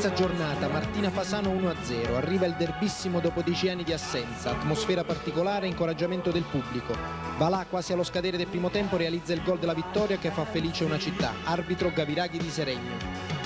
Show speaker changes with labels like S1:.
S1: Terza giornata, Martina Fasano 1-0. Arriva il derbissimo dopo dieci anni di assenza. Atmosfera particolare e incoraggiamento del pubblico. Valà quasi allo scadere del primo tempo, realizza il gol della vittoria che fa felice una città. Arbitro Gaviraghi di Seregno.